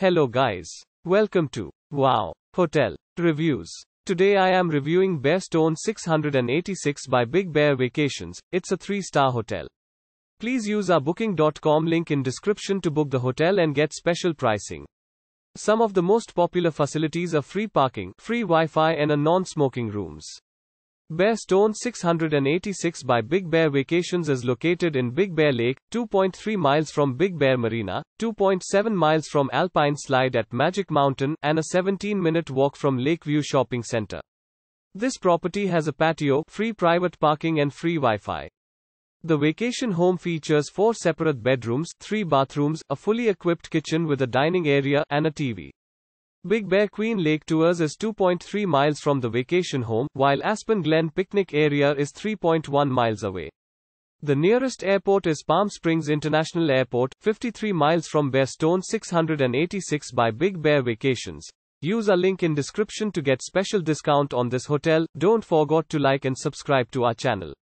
Hello guys. Welcome to Wow Hotel Reviews. Today I am reviewing Bearstone 686 by Big Bear Vacations. It's a 3-star hotel. Please use our booking.com link in description to book the hotel and get special pricing. Some of the most popular facilities are free parking, free Wi-Fi and a non-smoking rooms. Bearstone 686 by Big Bear Vacations is located in Big Bear Lake, 2.3 miles from Big Bear Marina, 2.7 miles from Alpine Slide at Magic Mountain, and a 17 minute walk from Lakeview Shopping Center. This property has a patio, free private parking, and free Wi Fi. The vacation home features four separate bedrooms, three bathrooms, a fully equipped kitchen with a dining area, and a TV. Big Bear Queen Lake Tours is 2.3 miles from the vacation home, while Aspen Glen Picnic Area is 3.1 miles away. The nearest airport is Palm Springs International Airport, 53 miles from Bearstone 686 by Big Bear Vacations. Use our link in description to get special discount on this hotel. Don't forget to like and subscribe to our channel.